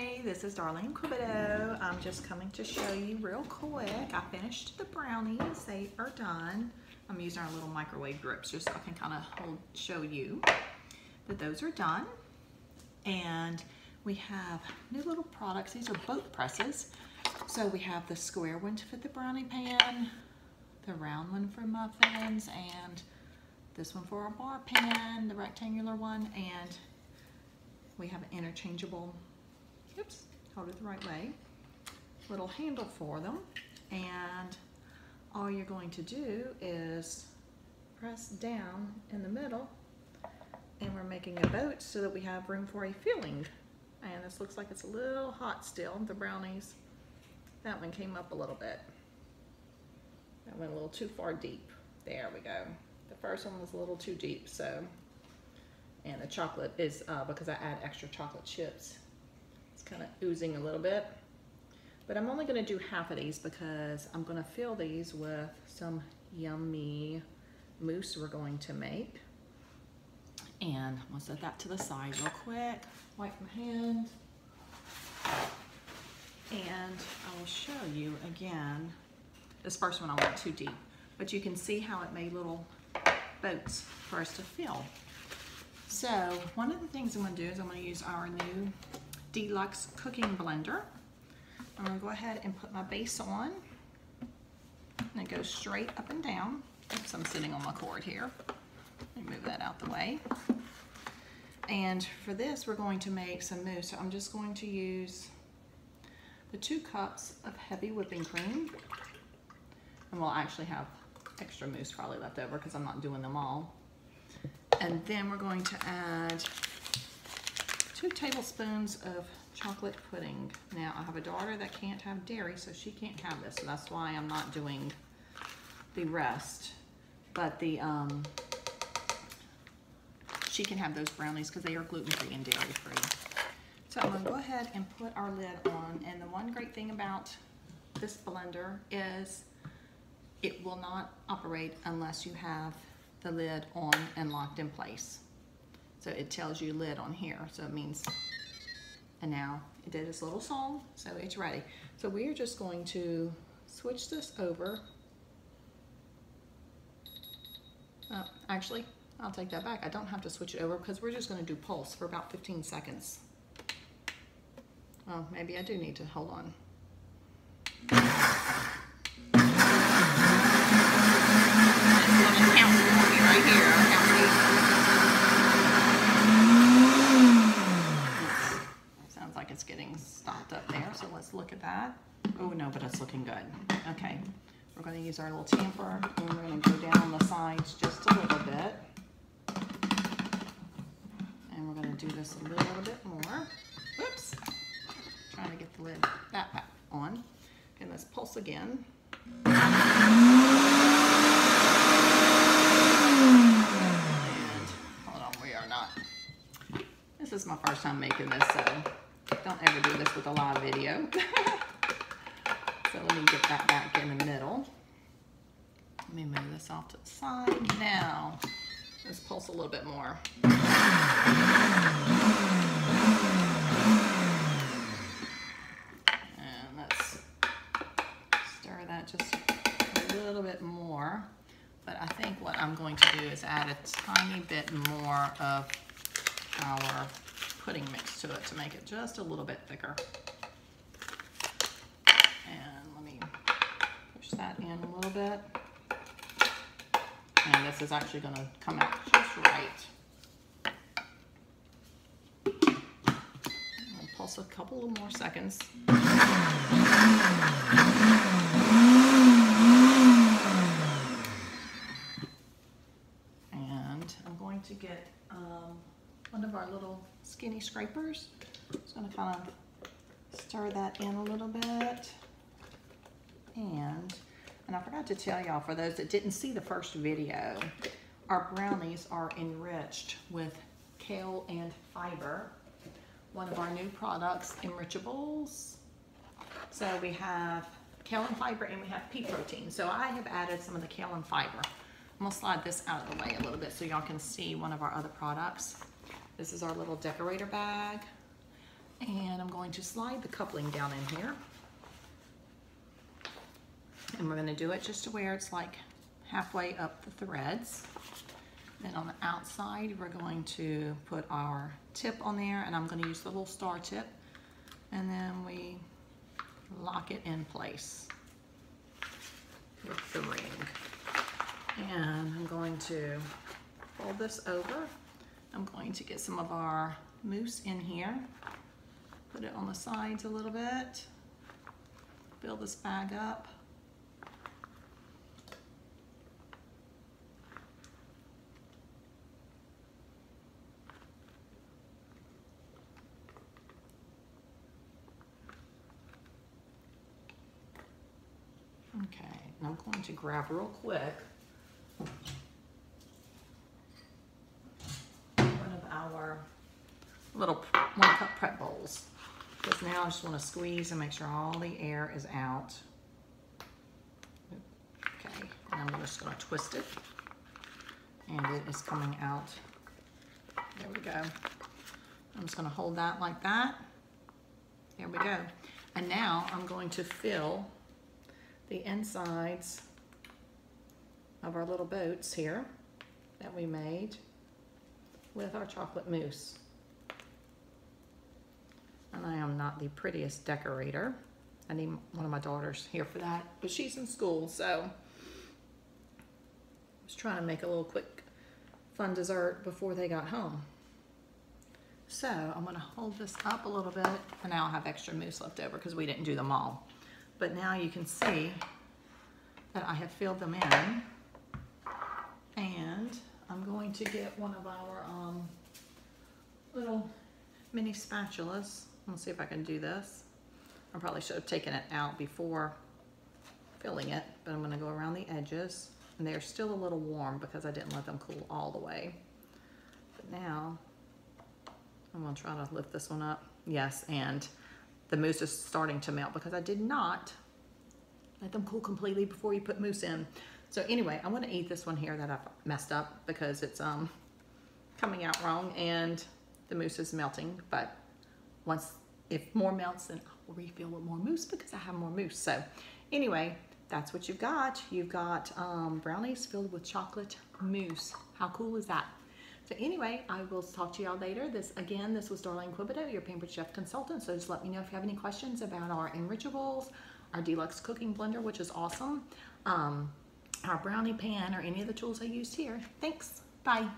Hey, this is Darlene Quebedeaux. I'm just coming to show you real quick. I finished the brownies. They are done. I'm using our little microwave grips just so I can kind of show you that those are done. And we have new little products. These are boat presses. So we have the square one to fit the brownie pan, the round one for muffins, and this one for our bar pan, the rectangular one, and we have an interchangeable, oops, hold it the right way, little handle for them. And all you're going to do is press down in the middle and we're making a boat so that we have room for a filling. And this looks like it's a little hot still, the brownies. That one came up a little bit. That went a little too far deep. There we go. The first one was a little too deep, so and the chocolate is, uh, because I add extra chocolate chips, it's kind of oozing a little bit. But I'm only gonna do half of these because I'm gonna fill these with some yummy mousse we're going to make. And I'm gonna set that to the side real quick, wipe my hand. And I will show you again, this first one I went too deep, but you can see how it made little boats for us to fill. So one of the things I'm gonna do is I'm gonna use our new Deluxe Cooking Blender. I'm gonna go ahead and put my base on. And it goes straight up and down. Oops, I'm sitting on my cord here. Let me move that out the way. And for this, we're going to make some mousse. So I'm just going to use the two cups of heavy whipping cream. And we'll actually have extra mousse probably left over because I'm not doing them all. And then we're going to add two tablespoons of chocolate pudding. Now, I have a daughter that can't have dairy, so she can't have this. So that's why I'm not doing the rest. But the um, she can have those brownies because they are gluten-free and dairy-free. So I'm gonna go ahead and put our lid on. And the one great thing about this blender is it will not operate unless you have the lid on and locked in place. So it tells you lid on here. So it means, and now it did its little song, so it's ready. So we are just going to switch this over. Uh, actually, I'll take that back. I don't have to switch it over because we're just gonna do pulse for about 15 seconds. Oh, maybe I do need to, hold on. right here. Sounds like it's getting stopped up there, so look at that. Oh no, but it's looking good. Okay, we're gonna use our little tamper and we're gonna go down the sides just a little bit. And we're gonna do this a little bit more. Oops, trying to get the lid back, back on. And let's pulse again. And hold on, we are not. This is my first time making this, so don't ever do this with a live video. so let me get that back in the middle. Let me move this off to the side. Now, let's pulse a little bit more. And let's stir that just a little bit more. But I think what I'm going to do is add a tiny bit more of pudding mix to it to make it just a little bit thicker. And let me push that in a little bit. And this is actually gonna come out just right. I'll pulse a couple more seconds. And I'm going to get um, one of our little skinny scrapers. Just gonna kind of stir that in a little bit. And, and I forgot to tell y'all, for those that didn't see the first video, our brownies are enriched with kale and fiber. One of our new products, Enrichables. So we have kale and fiber and we have pea protein. So I have added some of the kale and fiber. I'm gonna slide this out of the way a little bit so y'all can see one of our other products. This is our little decorator bag. And I'm going to slide the coupling down in here. And we're gonna do it just to where it's like halfway up the threads. Then on the outside, we're going to put our tip on there and I'm gonna use the little star tip. And then we lock it in place with the ring. And I'm going to fold this over. I'm going to get some of our mousse in here. Put it on the sides a little bit. Fill this bag up. Okay, I'm going to grab real quick one of our little one cup prep bowls. Because now I just want to squeeze and make sure all the air is out. Okay, and I'm just going to twist it. And it is coming out. There we go. I'm just going to hold that like that. There we go. And now I'm going to fill the insides of our little boats here that we made with our chocolate mousse. And I am not the prettiest decorator. I need one of my daughters here for that, but she's in school, so I was trying to make a little quick fun dessert before they got home. So I'm gonna hold this up a little bit, and now I'll have extra mousse left over because we didn't do them all. But now you can see that I have filled them in. And I'm going to get one of our um, little mini spatulas. Let's see if I can do this. I probably should have taken it out before filling it, but I'm gonna go around the edges. And they're still a little warm because I didn't let them cool all the way. But now, I'm gonna try to lift this one up. Yes, and the mousse is starting to melt because I did not let them cool completely before you put mousse in. So anyway, I'm gonna eat this one here that I've messed up because it's um coming out wrong and the mousse is melting. But once, if more melts, then I'll refill with more mousse because I have more mousse. So anyway, that's what you've got. You've got um, brownies filled with chocolate mousse. How cool is that? So anyway, I will talk to y'all later. This Again, this was Darlene Quebedeaux, your Pampered Chef consultant. So just let me know if you have any questions about our enrichables, our deluxe cooking blender, which is awesome, um, our brownie pan, or any of the tools I used here. Thanks. Bye.